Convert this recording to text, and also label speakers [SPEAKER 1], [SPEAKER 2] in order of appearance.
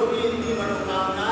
[SPEAKER 1] जो इनकी मनोकामना